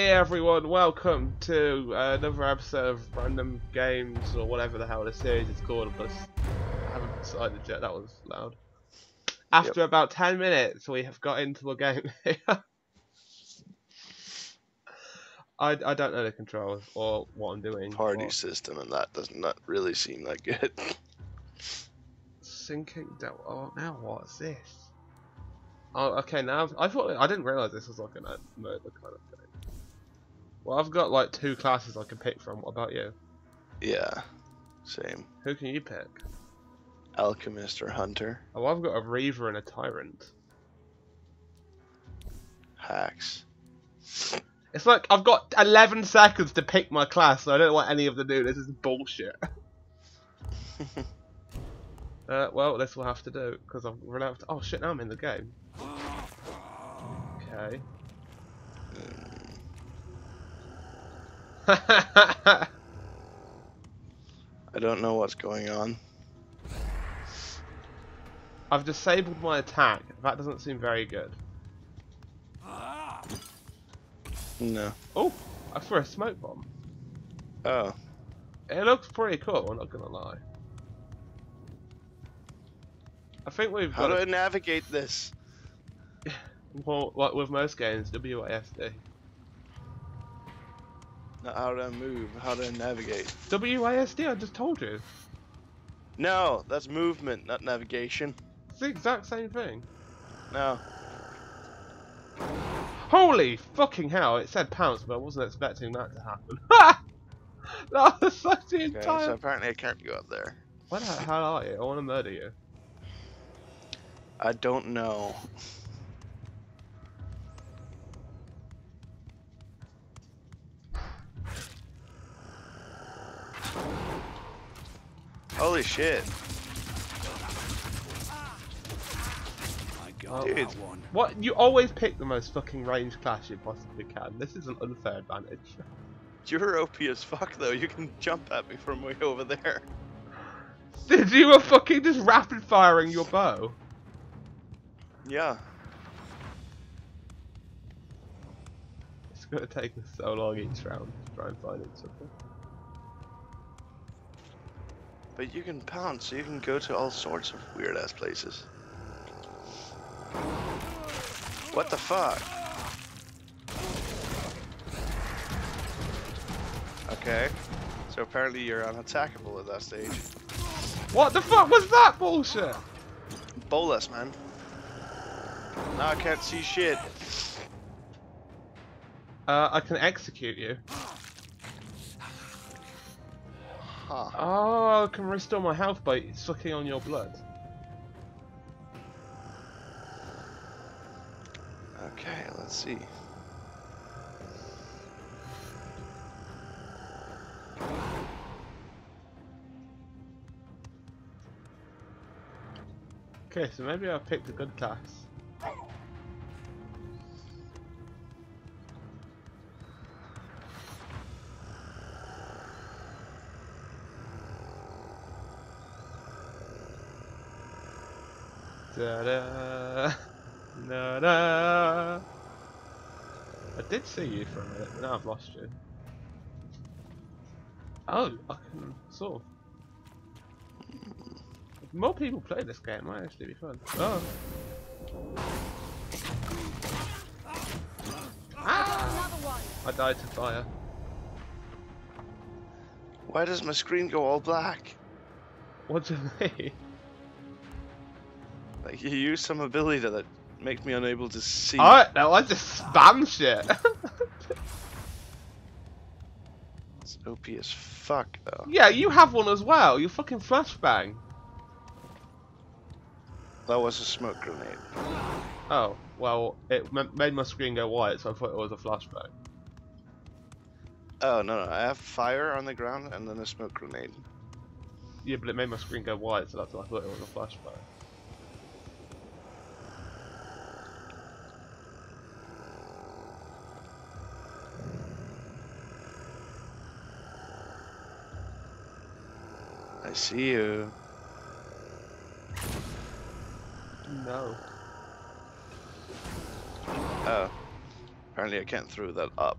Hey everyone, welcome to uh, another episode of Random Games or whatever the hell the series is called. But I haven't decided yet. That was loud. After about ten minutes, we have got into the game. I I don't know the controls or what I'm doing. party or system, and that does not really seem that good. Sinking down. Oh, now what's this? Oh, okay. Now I've- I thought I didn't realize this was like an murder kind of thing. Well, I've got like two classes I can pick from. What about you? yeah, same. Who can you pick? Alchemist or hunter, Oh, I've got a Reaver and a Tyrant. hacks. It's like I've got 11 seconds to pick my class, so I don't know what any of them do. This is bullshit. uh, well, this will have to do because I've run out. Of oh shit! Now I'm in the game. Okay. I don't know what's going on. I've disabled my attack. That doesn't seem very good. No. Oh, I threw a smoke bomb. Oh, It looks pretty cool. I'm not gonna lie. I think we've how got do I navigate this? Well, like with most games, WASD. Not how to move? How to navigate? WASD, I just told you. No, that's movement, not navigation. It's the exact same thing. No. Holy fucking hell, it said pounce, but I wasn't expecting that to happen. that was such the Okay, entire... so apparently I can't go up there. Where the hell are you? I want to murder you. I don't know. Holy shit. Dude. What? You always pick the most fucking ranged class you possibly can. This is an unfair advantage. You're OP as fuck though. You can jump at me from way over there. Did you were fucking just rapid firing your bow? Yeah. It's gonna take us so long each round to try and find it something. But you can pounce, so you can go to all sorts of weird ass places. What the fuck? Okay. So apparently you're unattackable at that stage. What the fuck was that bullshit? Bolus, man. Now I can't see shit. Uh, I can execute you. Oh, I can restore my health by sucking on your blood. Okay, let's see. Okay, so maybe I picked a good class. Did see you for a minute, but now I've lost you. Oh, I can sort of if more people play this game, it might actually be fun. Oh. Ah! I died to fire. Why does my screen go all black? What do you mean? Like you use some ability that makes me unable to see. Alright, now I just spam shit. It's OP as fuck though. yeah, you have one as well. You fucking flashbang. That was a smoke grenade. Oh, well, it m- made my screen go white, so I thought it was a flashbang. Oh no, no, I have fire on the ground and then a smoke grenade. Yeah, but it made my screen go white, so that's why I thought it was a flashbang. I see you. No. Oh. Apparently I can't throw that up.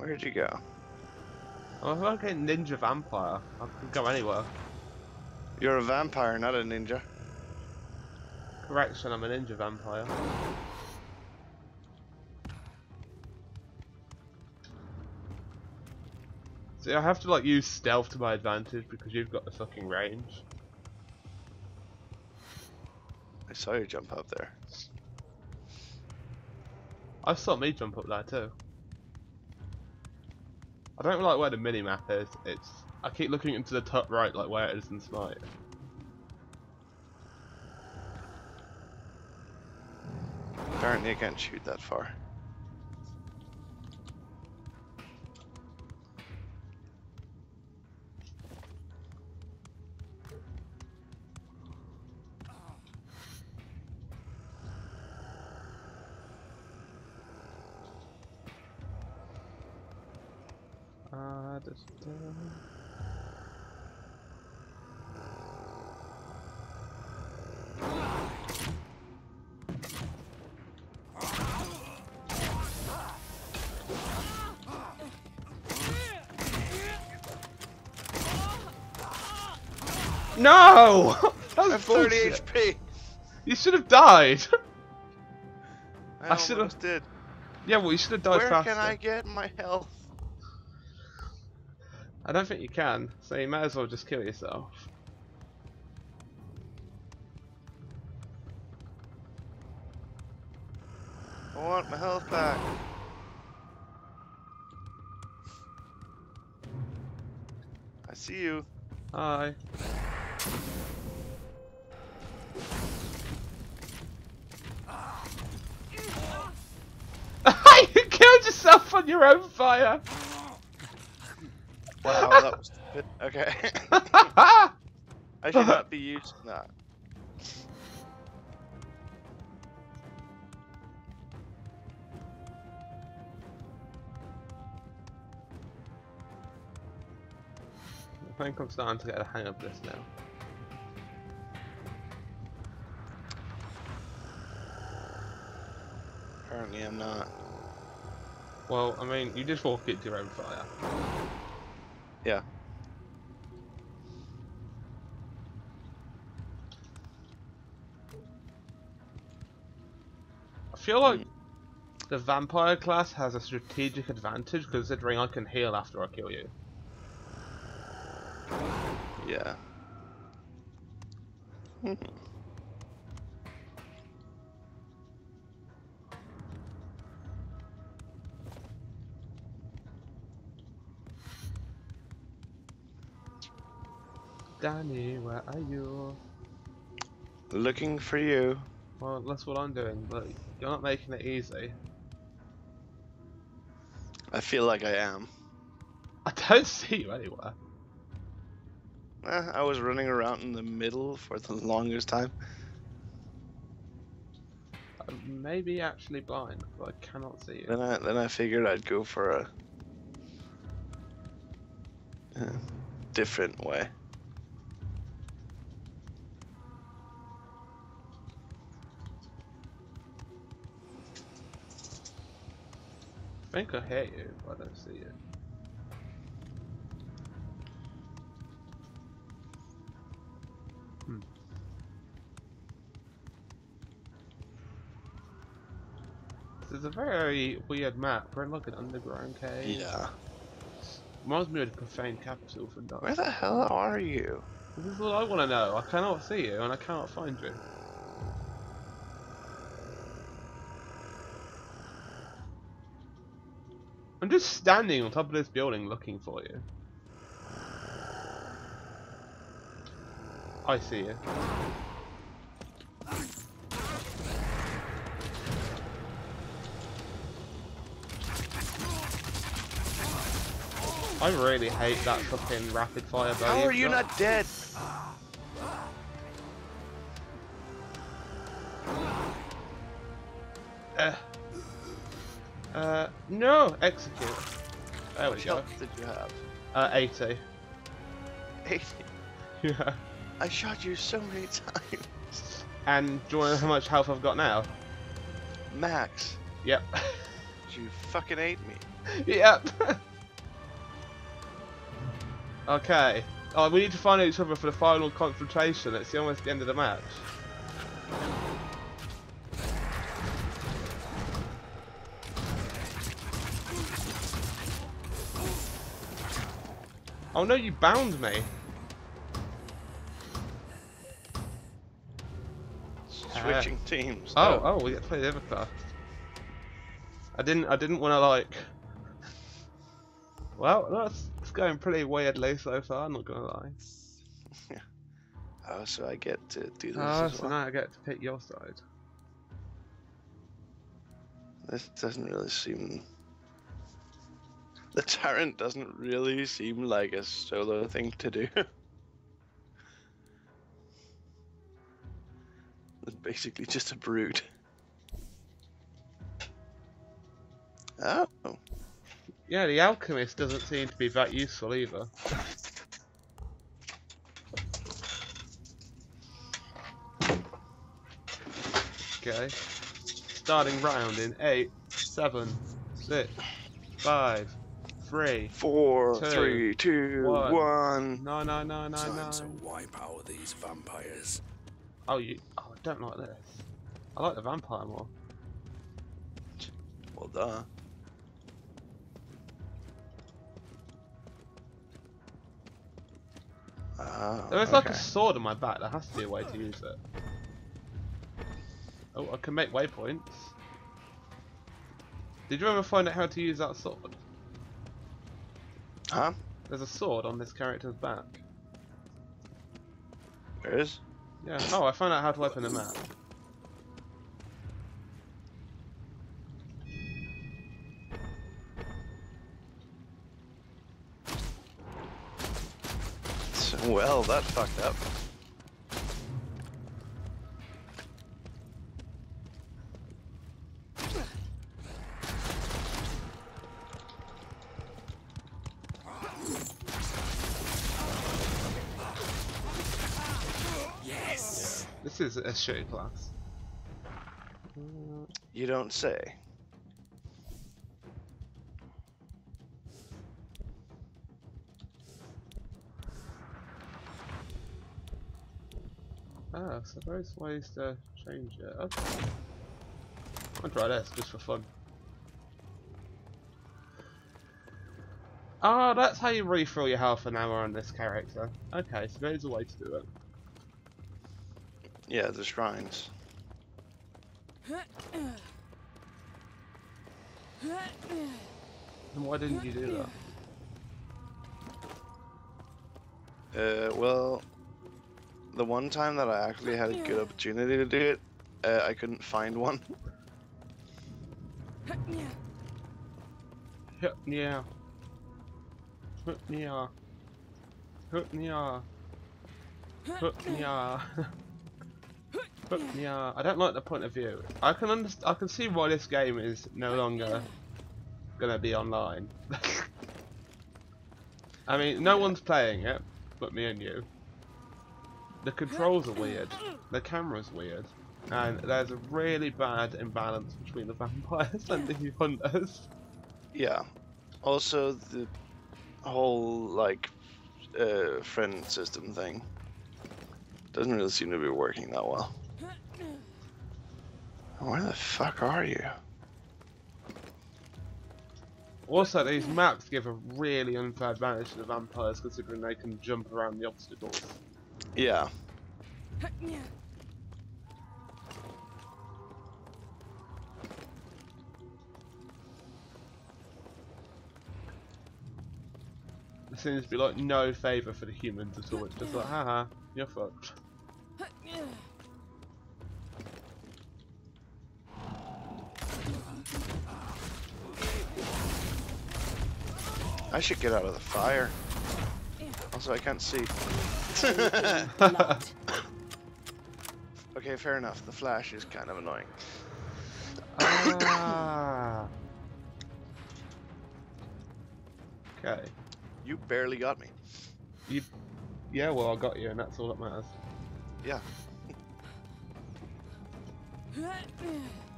Where'd you go? I'm a fucking ninja vampire. I can go anywhere. You're a vampire, not a ninja. Correction, I'm a ninja vampire. See, I have to like use stealth to my advantage because you've got the fucking range. I saw you jump up there. I saw me jump up there too. I don't like where the mini map is. It's I keep looking into the top right, like where it is in Smite. Apparently I can't shoot that far. No! that I was have 30. HP! You should have died. I, I should've- almost did. yeah, well, you should have died Where faster. can I get my health? I don't think you can, so you might as well just kill yourself. I want my health back. I see you. Hi. Ah. you killed yourself on your own fire! Wow, that was stupid. Okay. I should not be using that. I think I'm starting to get a hang of this now. Apparently I'm not. Well, I mean, you just walk into your own fire. Yeah. I feel like hmm. the vampire class has a strategic advantage considering I can heal after I kill you. Yeah. Danni, where are you? Looking for you. Well, that's what I'm doing, but you're not making it easy. I feel like I am. I don't see you anywhere. Eh, I was running around in the middle for the longest time. I may be actually blind, but I cannot see you. Then I then I figured I'd go for a, a different way. Think I hear you, but I don't see you. Hmm. This is a very weird map. We're in like an underground cave. Yeah. Reminds me of the Profane Capital from Dark. Where the hell are you? This is what I want to know. I cannot see you and I cannot find you. I'm just standing on top of this building looking for you. I see you. I really hate that fucking rapid fire. How are you not dead? Uh, no, execute. There we What go. health did you have? Uh, 80. 80. Yeah. I shot you so many times. And do you want to know how much health I've got now? Max. Yep. You fucking ate me. yep. okay. Oh, we need to find each other for the final confrontation. It's almost the end of the match. Oh no, you bound me. Switching uh, teams. Oh, no. oh, we get to play the other class. I didn't, I didn't want to like. Well, that's it's going pretty weirdly so far. I'm not gonna lie. Oh, so I get to do this oh, as so well. now I get to pick your side. This doesn't really seem. The Tyrant doesn't really seem like a solo thing to do. it's basically just a brood. Oh, Yeah, the alchemist doesn't seem to be that useful either. Okay. Starting round in eight, seven, six, five, three, four, Two, three, two, one. one. nine, nine, nine, nine, Time no. to nine. wipe out these vampires. Oh, you. Oh, I don't like this. I like the vampire more. Well, duh. Oh, There is like a sword on my back. There has to be a way to use it. Oh, I can make waypoints. Did you ever find out how to use that sword? Huh? There's a sword on this character's back. There is? Yeah. Oh, I found out how to open the map. Well, that fucked up. Is a shitty class. You don't say. Ah, so there's ways to change it. Okay. I'll try this just for fun. Ah, that's how you refill your health an hour on this character. Okay, so there's a way to do it. Yeah, the shrines. And why didn't you do that? Uh, well, the one time that I actually had a good opportunity to do it, uh, I couldn't find one. Yeah. Yeah. Yeah. Yeah. Hit yeah. I don't like the point of view. I can underst I can see why this game is no longer gonna be online. I mean, no one's playing it, but me and you. The controls are weird. The camera's weird. And there's a really bad imbalance between the vampires and the hunters. Yeah. Also, the whole like uh, friend system thing doesn't really seem to be working that well. Where the fuck are you? Also, these maps give a really unfair advantage to the vampires considering they can jump around the obstacles. Yeah. There seems to be like no favour for the humans at all. It's just like, haha, you're fucked. I should get out of the fire. Also, I can't see. Okay, fair enough. The flash is kind of annoying. ah. Okay. You barely got me. You. Yeah, well, I got you, and that's all that matters. Yeah.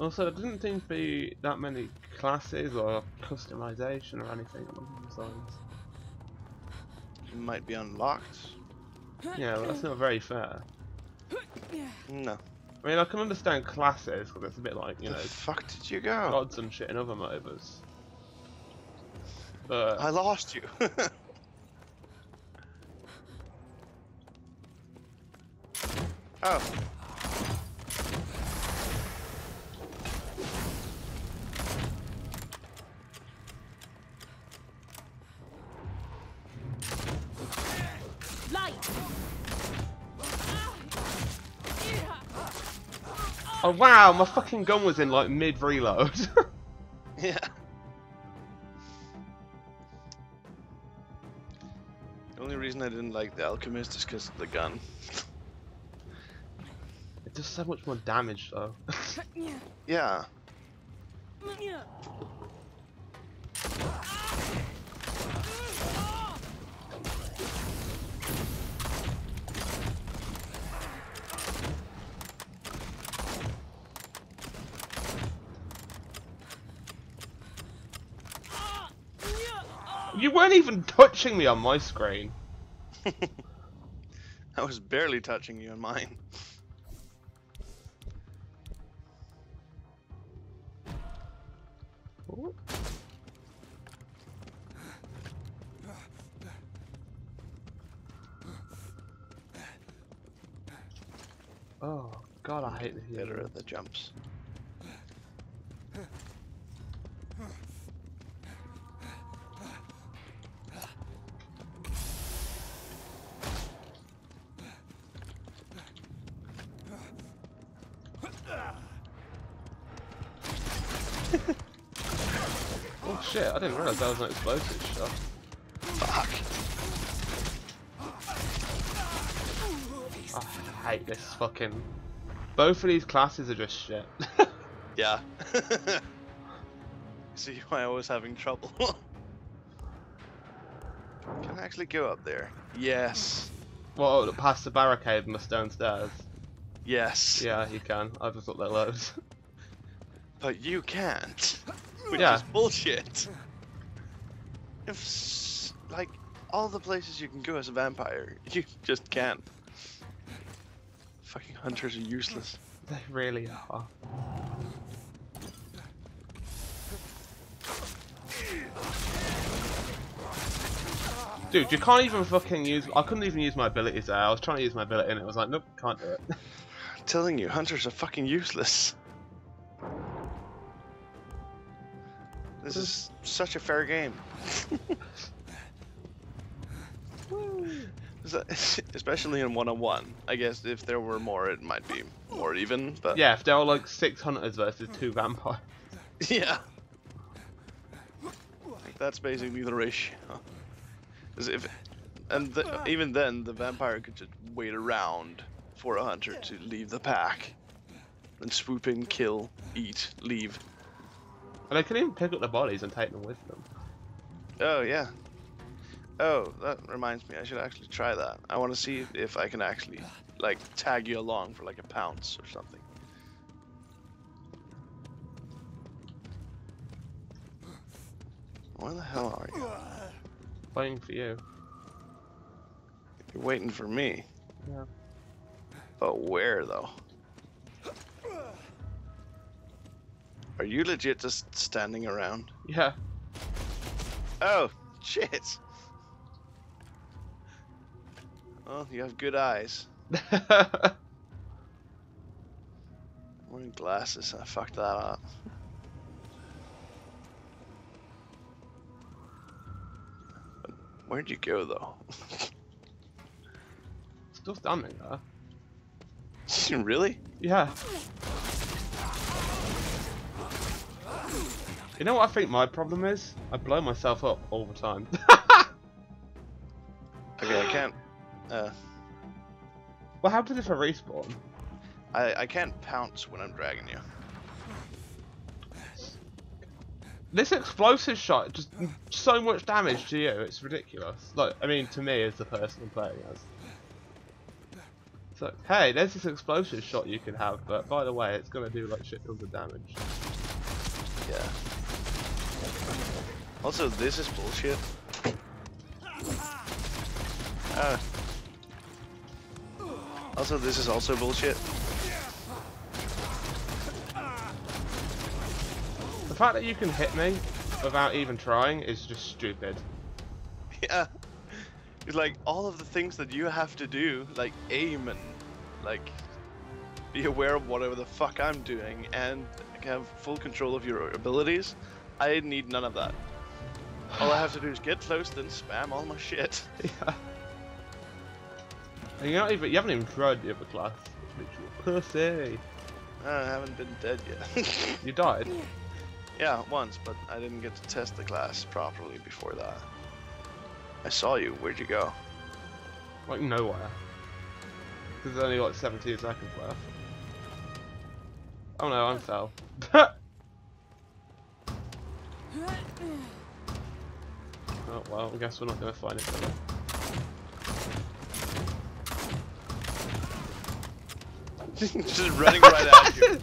Also, there didn't seem to be that many classes or customization or anything along those lines. It might be unlocked. Yeah, well, that's not very fair. No. I mean, I can understand classes because it's a bit like, you the know, fuck did you go? gods and shit in other MOBAs. But I lost you. oh. Oh wow, my fucking gun was in like mid reload. Yeah. The only reason I didn't like the alchemist is because of the gun. it does so much more damage though. Yeah. You weren't even touching me on my screen. I was barely touching you on mine. Oh god, I hate the Better at the jumps. Oh shit, I didn't realise that was an explosive shot. Fuck. I hate this fucking. Both of these classes are just shit. Yeah. See why I was having trouble. Can I actually go up there? Yes. well, past the barricade and the stone stairs. Yes. Yeah, you can. I've just looked there loads. But you can't. Which Yeah. is bullshit. If, like, all the places you can go as a vampire, you just can't. Fucking hunters are useless. They really are. Dude, you can't even fucking use. I couldn't even use my abilities there. I was trying to use my ability and it was like, nope, can't do it. I'm telling you, hunters are fucking useless. This is such a fair game. Especially in one-on-one. I guess if there were more, it might be more even. But yeah, if there were like six hunters versus two vampires. yeah, that's basically the ratio. if, and the, even then, the vampire could just wait around for a hunter to leave the pack, and swoop in, kill, eat, leave. And they can even pick up the bodies and take them with them. Oh yeah. Oh, that reminds me. I should actually try that. I want to see if I can actually like tag you along for like a pounce or something. Where the hell are you? Waiting for you. You're waiting for me. Yeah. But where though? Are you legit just standing around? Yeah. Oh, shit. Oh, you have good eyes. I'm wearing glasses. I fucked that up. Where'd you go though? Still standing there. really? Yeah. You know what I think my problem is? I blow myself up all the time. Okay, I can't. Uh, what happens if I respawn? I I can't pounce when I'm dragging you. This explosive shot just so much damage to you. It's ridiculous. Like, I mean, to me as the person I'm playing as. So, hey, there's this explosive shot you can have, but by the way, it's gonna do like shit tons of damage. Yeah. Also, this is bullshit. Ah. Also, this is also bullshit. The fact that you can hit me without even trying is just stupid. Yeah. It's like all of the things that you have to do, like aim and like be aware of whatever the fuck I'm doing and have full control of your abilities. I need none of that. All I have to do is get close, then spam all my shit. yeah. And you're not even, you haven't even tried the other class, which makes you a pussy. Uh, I haven't been dead yet. You died. yeah, once, but I didn't get to test the class properly before that. I saw you. Where'd you go? Like nowhere. Because there's only like 17 seconds left. Oh no, I'm fell. Oh well, I guess we're not gonna find each other. just running right at you.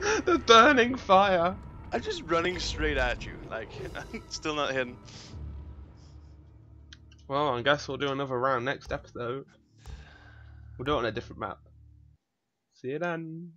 the burning fire. I'm just running straight at you. Like, still not hidden. Well, I guess we'll do another round next episode. We'll do it on a different map. See you then.